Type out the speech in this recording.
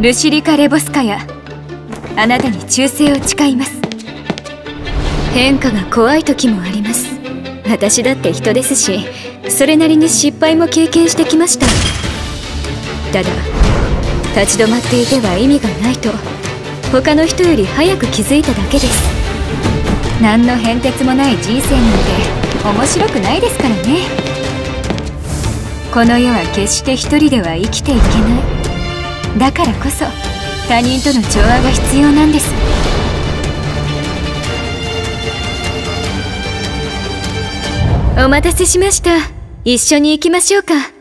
ルシリカ・レボスカヤ。あなたに忠誠を誓います。変化が怖い時もあります。私だって人ですしそれなりに失敗も経験してきました。ただ立ち止まっていては意味がないと他の人より早く気づいただけです。何の変哲もない人生なんて面白くないですからね。この世は決して一人では生きていけない。だからこそ他人との調和が必要なんです。お待たせしました。一緒に行きましょうか。